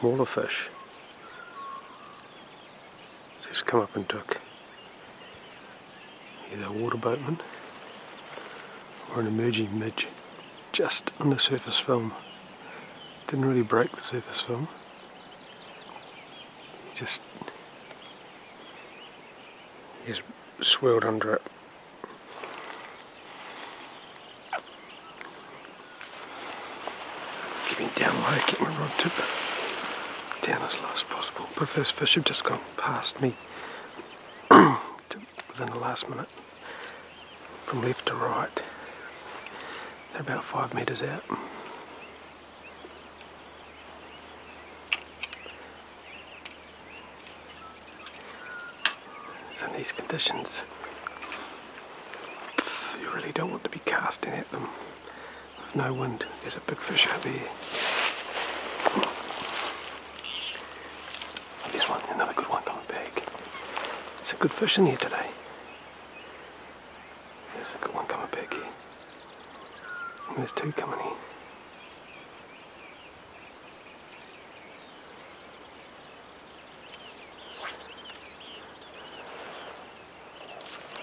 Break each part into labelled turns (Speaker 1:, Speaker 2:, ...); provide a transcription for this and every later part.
Speaker 1: smaller fish. Just come up and took either a water boatman or an emerging midge just on the surface film. Didn't really break the surface film. He just just swirled under it. Keeping down low, keep my rod tip down as low as possible. But those fish have just gone past me within the last minute, from left to right, they're about five metres out. So in these conditions, you really don't want to be casting at them. With no wind, there's a big fish out there. There's one, another good one coming back. There's a good fish in here today. There's a good one coming back here. And there's two coming here.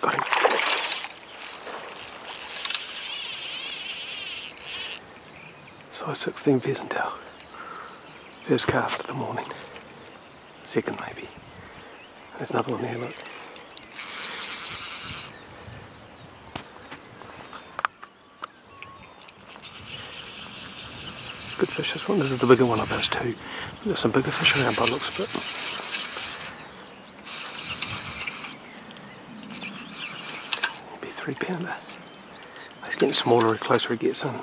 Speaker 1: Got him. Size 16 pheasant tail. First cast of the morning. Second maybe. There's another one there, look. Good fish this one. This is the bigger one of those two. There's some bigger fish around by looks of it. Maybe three pounder. He's getting smaller the closer he gets in.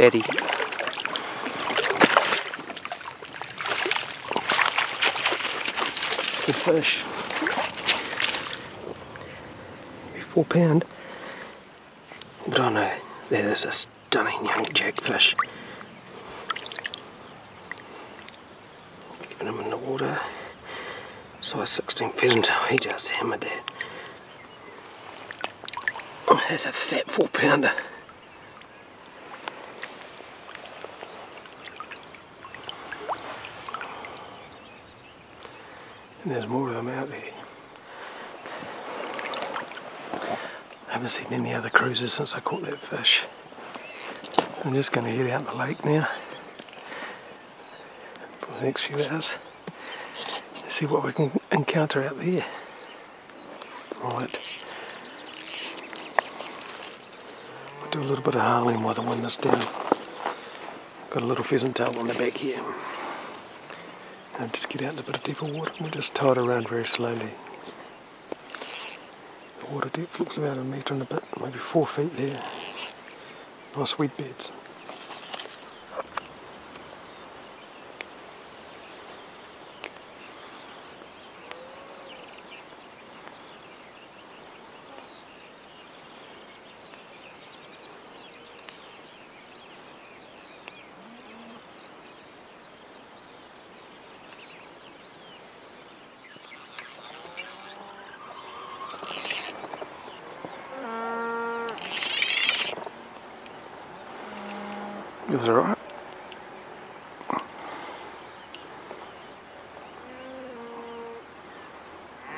Speaker 1: Betty. It's good fish. Maybe four pound. But I know there's a stunning young jackfish. Keeping him in the water. Size 16 pheasant, he just hammered that. Oh, That's a fat four pounder. And there's more of them out there. I haven't seen any other cruisers since I caught that fish. I'm just going to head out the lake now for the next few hours. and See what we can encounter out there. Right. We'll do a little bit of harling while the wind is down. Got a little pheasant tail on the back here and just get out in a bit of deeper water and we'll just tow it around very slowly. The water depth looks about a metre and a bit, maybe four feet there. Nice weed beds. Was alright.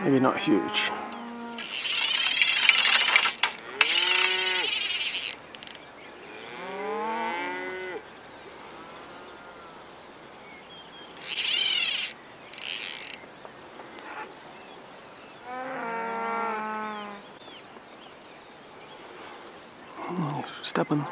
Speaker 1: Maybe not huge. stubborn.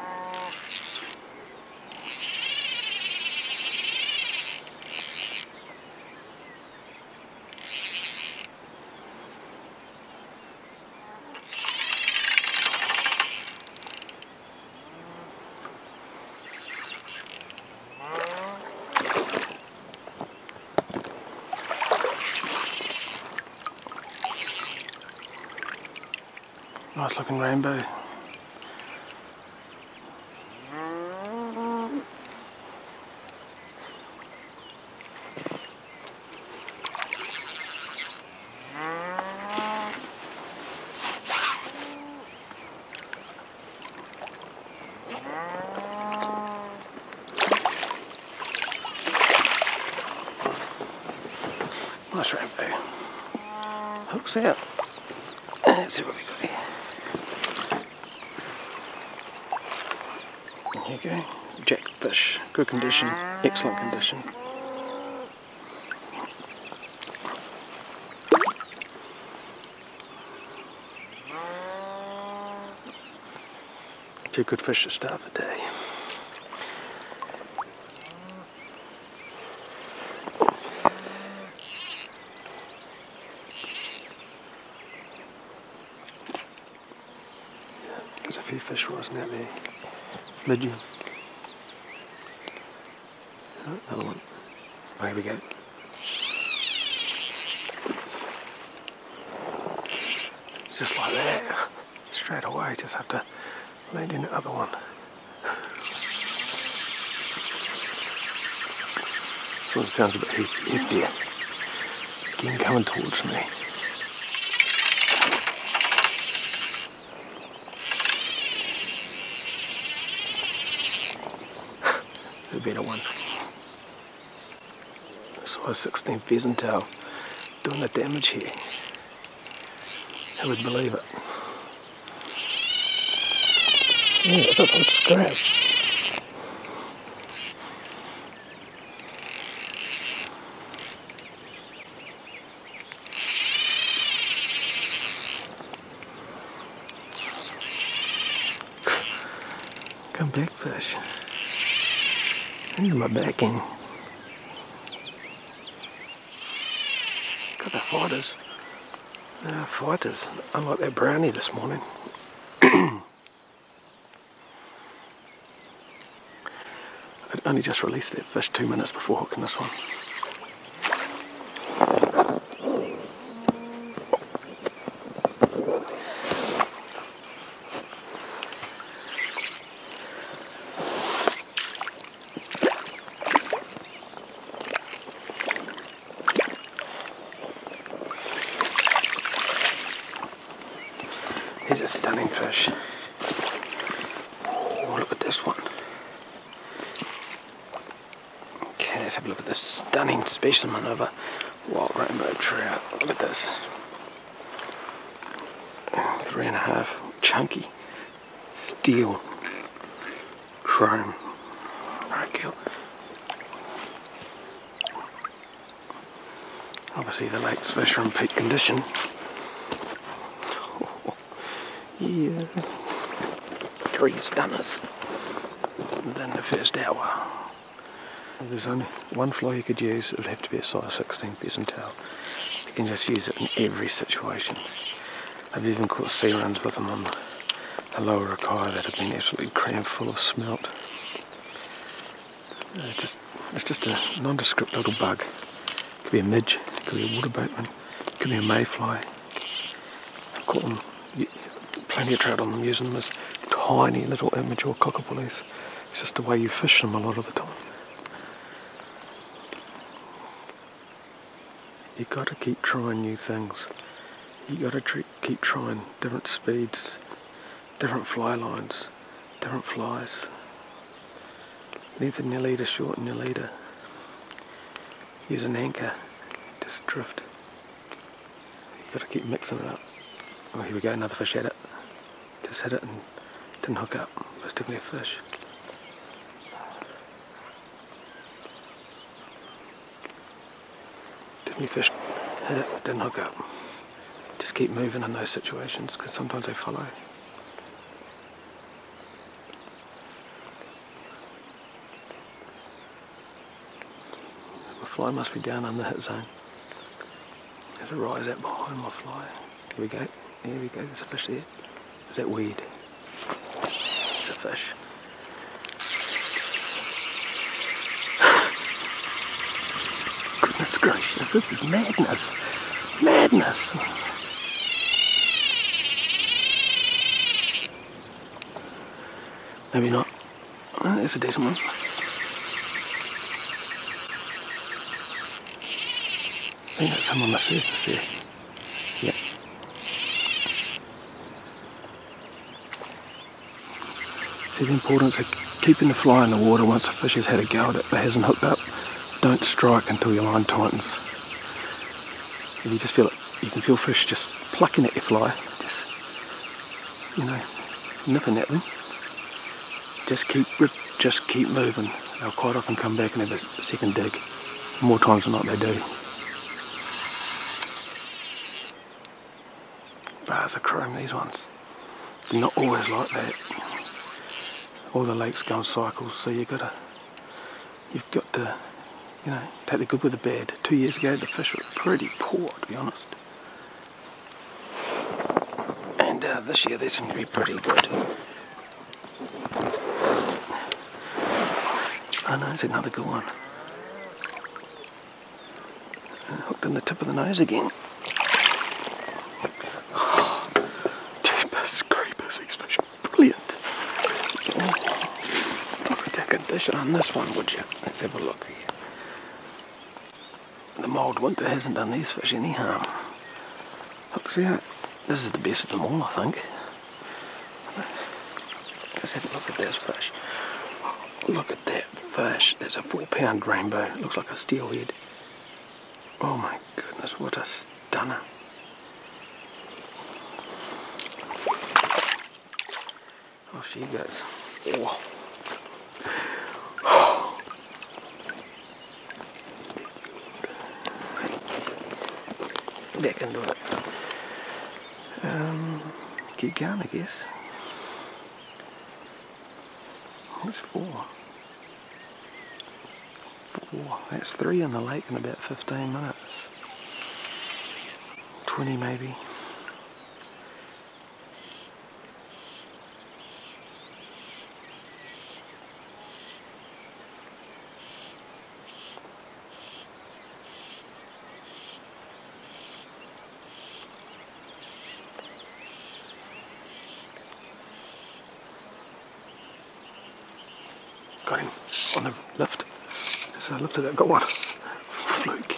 Speaker 1: Looking rainbow. Nice rainbow. Hooks out. Let's see what we got go. Jackfish. Good condition. Excellent condition. Two good fish to start the day. There's a few fish rising out there. Fledging. Oh, another one. Oh, here we go. Just like that. Straight away, just have to land in the other one. This one sounds a bit heftier. Again coming towards me. the better one. Size 16 pheasant tail doing the damage here. Who would believe it? Yeah, I got some scrap. Come back, fish. Into my backing. Got the fighters. Uh, fighters. Unlike that brownie this morning. I only just released that fish two minutes before hooking this one. He's a stunning fish. Oh, look at this one. Okay, let's have a look at this stunning specimen of a wild rainbow trout. Look at this. Three and a half, chunky, steel, chrome. Obviously the lake's fish are in peak condition. Yeah. Three stunners within the first hour. There's only one fly you could use, it would have to be a size 16 pheasant tail. You can just use it in every situation. I've even caught sea runs with them on the lower Rakaia that have been absolutely crammed full of smelt. Uh, it's just, it's just a nondescript little bug. It could be a midge, it could be a water boatman, it could be a mayfly. I've caught them plenty of trout on them using them as tiny little immature cockabullies. It's just the way you fish them a lot of the time. You gotta keep trying new things. You gotta keep trying different speeds, different fly lines, different flies. Lengthen your leader, shorten your leader. Use an anchor, just drift. You gotta keep mixing it up. Oh, here we go, another fish at it. Just hit it and didn't hook up. It's definitely a fish. Definitely fish hit it, didn't hook up. Just keep moving in those situations because sometimes they follow. My fly must be down on the hit zone. There's a rise out behind my fly. Here we go. Here we go. There's a fish there. Is that weed? It's a fish. Goodness gracious, this is madness. Madness. Maybe not. Oh, there's a decent one. I think that's some on the surface there. Yep. See the importance of keeping the fly in the water once the fish has had a go at it but hasn't hooked up. Don't strike until your line tightens. If you just feel it, you can feel fish just plucking at your fly, just, you know, nipping at them. Just keep, just keep moving. They'll quite often come back and have a second dig. More times than not they do. Bars of chrome, these ones. They're not always like that. All the lakes go in cycles, so you've gotta, you've got to, you know, take the good with the bad. Two years ago, the fish were pretty poor, to be honest. And uh, this year, they seem to be pretty good. Oh no, it's another good one. Uh, hooked in the tip of the nose again. Oh, jeepers creepers, these fish are brilliant. Oh, look condition on this one, would you? Let's have a look here. The mild winter hasn't done these fish any harm. Look, see how this is the best of them all, I think. Let's have a look at this fish. Look at that fish. There's a four pound rainbow. It looks like a steelhead. Oh my goodness, what a stunner. Oh, she goes. Oh. Back do it. Um, keep going, I guess. That's four. Four. That's three in the lake in about 15 minutes. 20 maybe. Got him on the lift. Lifted it, got one. Fluke.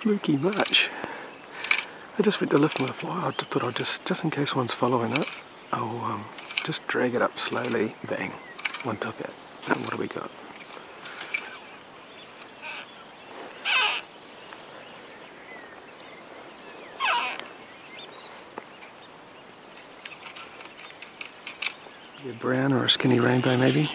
Speaker 1: Fluky match. I just went to lift my fly. I just thought I'd just, just in case one's following it, I'll um, just drag it up slowly. Bang. One took it. And what do we got? A brown or a skinny rainbow maybe.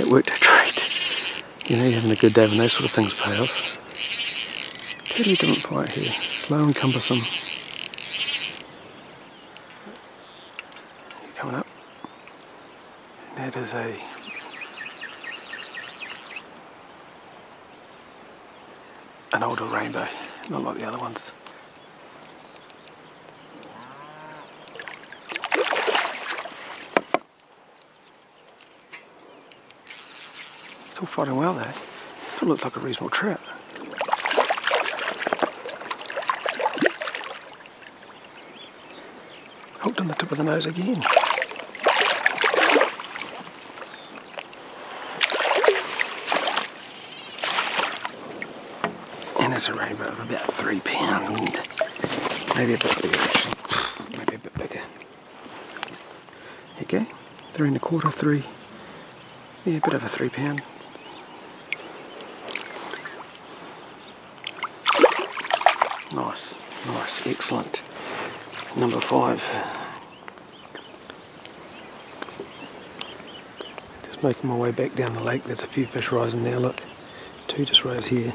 Speaker 1: It worked a treat. You know, you're having a good day when those sort of things pay off. Totally different fight here. Slow and cumbersome. Coming up. And that is a an older rainbow, not like the other ones. Still fighting well there. Still looks like a reasonable trap. Hooked on the tip of the nose again. And it's a rainbow of about three pound, maybe a bit bigger actually, maybe a bit bigger. Okay, three and a quarter, three, yeah, a bit over three pound. Nice, nice, excellent. Number five. Just making my way back down the lake. There's a few fish rising now, look. Two just rose here.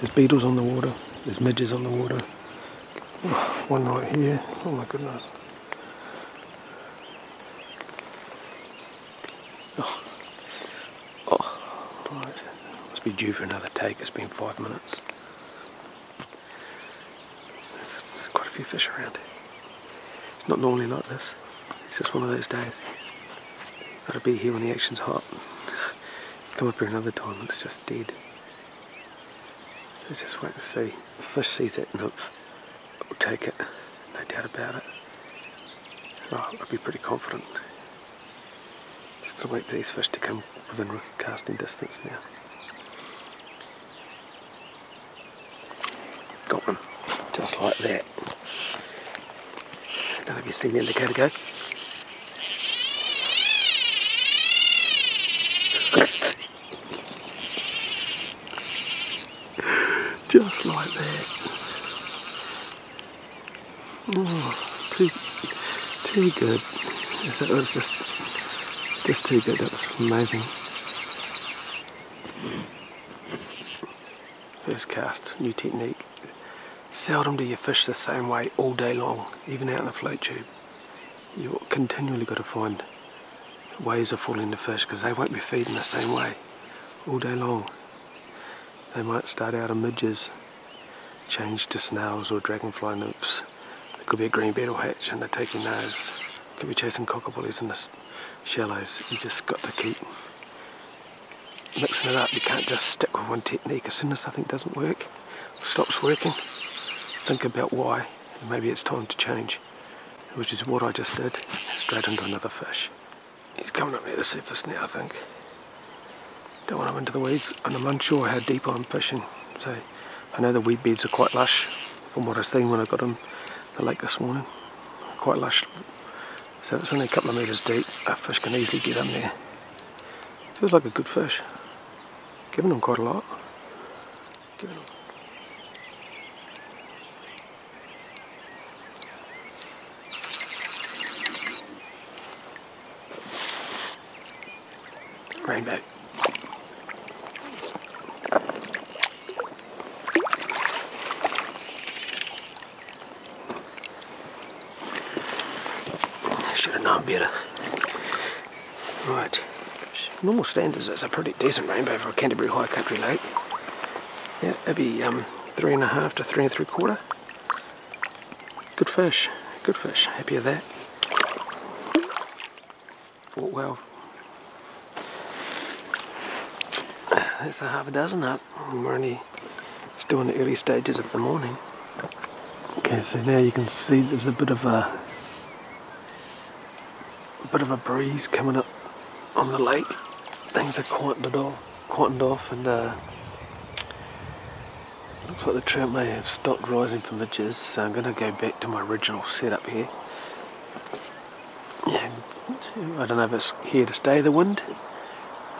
Speaker 1: There's beetles on the water. There's midges on the water. One right here. Oh my goodness. Oh. Oh. Right. Must be due for another take. It's been five minutes. There's, there's quite a few fish around. It's not normally like this. It's just one of those days. Gotta be here when the action's hot. Come up here another time and it's just dead. So just wait and see. The fish sees that nymph, it will take it, no doubt about it. Oh, I'd be pretty confident. Just gotta wait for these fish to come within casting distance now. Got one, just like that. Don't know if you've seen the indicator go. Just like that. Oh, too, too good. That was just, just too good. That was amazing. First cast, new technique. Seldom do you fish the same way all day long, even out in a float tube. You've continually got to find ways of fooling the fish because they won't be feeding the same way all day long. They might start out of midges, change to snails or dragonfly nymphs. It could be a green beetle hatch and they're taking those. Could be chasing cockabullies in the shallows. You just got to keep mixing it up. You can't just stick with one technique. As soon as something doesn't work, stops working, think about why. And maybe it's time to change, which is what I just did. Straight into another fish. He's coming up near the surface now, I think. Don't want him into the weeds, and I'm unsure how deep I'm fishing. So I know the weed beds are quite lush, from what I've seen when I got in the lake this morning. Quite lush. So it's only a couple of metres deep. A fish can easily get in there. Feels like a good fish. Giving him quite a lot. Giving him. Rainbow. Should have known better. Right. Normal standards, it's a pretty decent rainbow for a Canterbury High Country lake. Yeah, that'd be um, three and a half to three and three quarter. Good fish, good fish. Happy with that. Fought well. That's a half a dozen up. We're only still in the early stages of the morning. Okay, so now you can see there's a bit of a a bit of a breeze coming up on the lake. Things are quietened off, quietened off, and uh, looks like the trout may have stopped rising from midges. So I'm going to go back to my original setup here. Yeah, I don't know if it's here to stay the wind.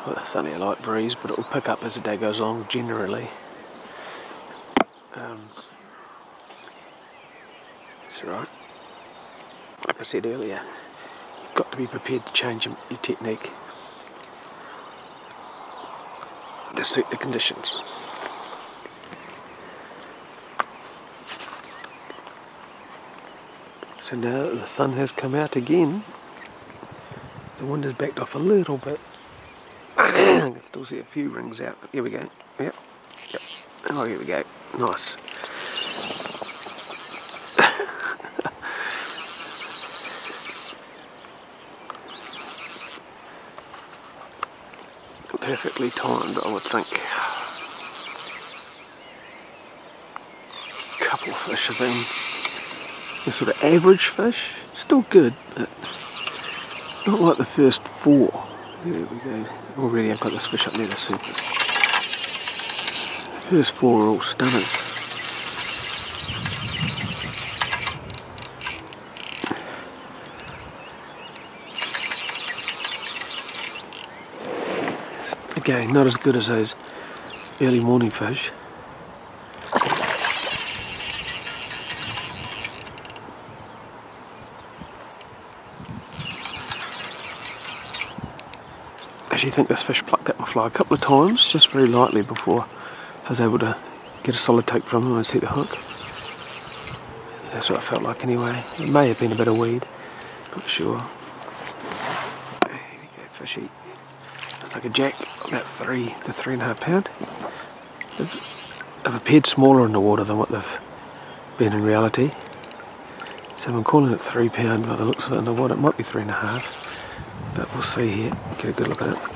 Speaker 1: Well, it's only a light breeze, but it will pick up as the day goes on. Generally. Um, that's right. Like I said earlier, you've got to be prepared to change your technique to suit the conditions. So now that the sun has come out again, the wind has backed off a little bit. I can still see a few rings out, but here we go. Yep, yep. Oh, here we go. Nice. perfectly timed, I would think. Couple of fish of them. The sort of average fish, still good, but not like the first four. There we go. Oh, Already I've got this fish up near the surface. First four are all stunners. Again, not as good as those early morning fish. Actually think this fish plucked at my fly a couple of times, just very lightly before I was able to get a solid take from him and see the hook. That's what I felt like anyway. It may have been a bit of weed, not sure. We go, fishy. It's like a jack, about three to three and a half pound. They've, they've appeared smaller in the water than what they've been in reality. So I'm calling it three pound by the looks of it in the water. It might be three and a half, but we'll see here. Get a good look at it.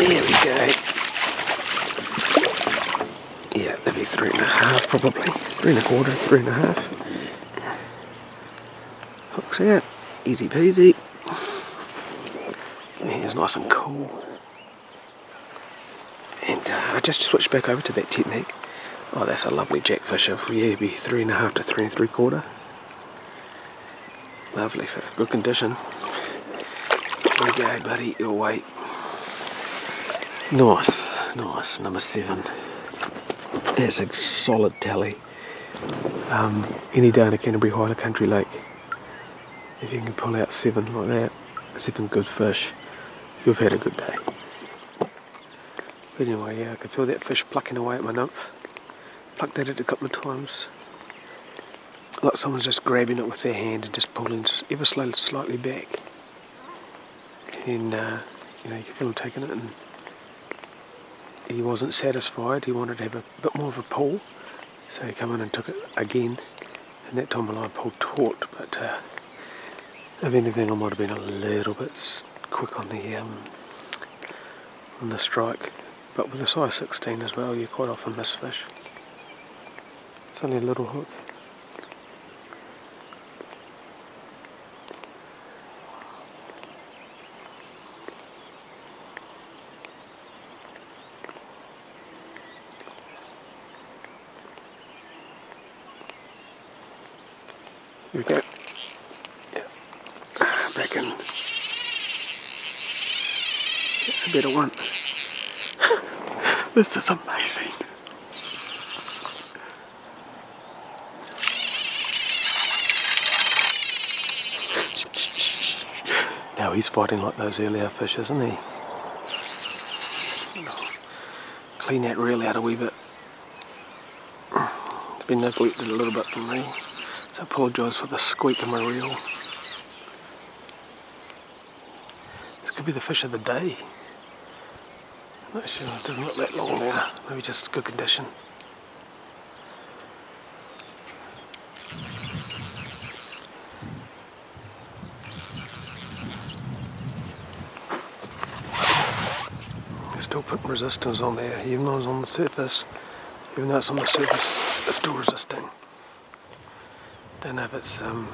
Speaker 1: There we go. Yeah, that'd be three and a half probably. Three and a quarter, three and a half. Hooks out, easy peasy. Here's nice and cool. And uh, I just switched back over to that technique. Oh, that's a lovely jackfish of, yeah, be three and a half to three and three quarter. Lovely fish, good condition. There you go, buddy, your weight. Nice, nice, number seven. That's a solid tally. Um, any day in a Canterbury Highland Country Lake, if you can pull out seven like that, seven good fish, you've had a good day. But anyway, yeah, I can feel that fish plucking away at my nymph. Plucked at it a couple of times. Like someone's just grabbing it with their hand and just pulling ever slowly, slightly back. And, uh, you know, you can feel them taking it and he wasn't satisfied. He wanted to have a bit more of a pull. So he came in and took it again. And that time I pulled taut, but uh, if anything I might have been a little bit quick on the um, on the strike. But with a size 16 as well, you quite often miss fish. It's only a little hook. Go. Yeah. Back in. A better one. this is amazing. Now he's fighting like those earlier fish, isn't he? Clean that reel out a wee bit. It's been neglected a little bit from me. I apologise for the squeak in my reel. This could be the fish of the day. I'm not sure, it doesn't look that long. Maybe just good condition. Still putting resistance on there, even though it's on the surface. Even though it's on the surface, it's still resisting. Don't know if it's um,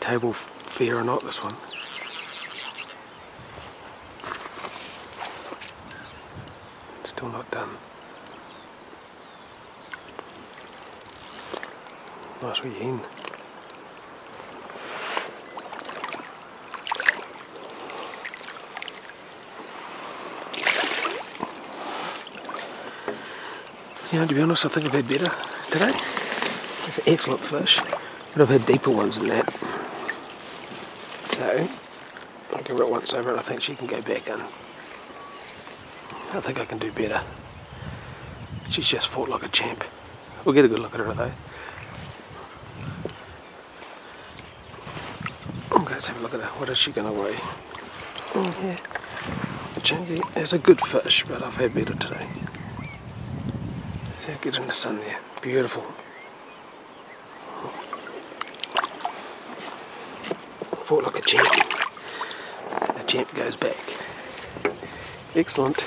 Speaker 1: table fear or not, this one. Still not done. Nice wee hen. Yeah, to be honest, I think I've had better today. It's an excellent fish, but I've had deeper ones than that. So, I'll give it once over and I think she can go back in. I think I can do better. She's just fought like a champ. We'll get a good look at her though. Okay, let's have a look at her. What is she going to weigh? Oh yeah, the chunky is a good fish, but I've had better today. So get in the sun there. Beautiful. Fought like a champ. A champ goes back. Excellent.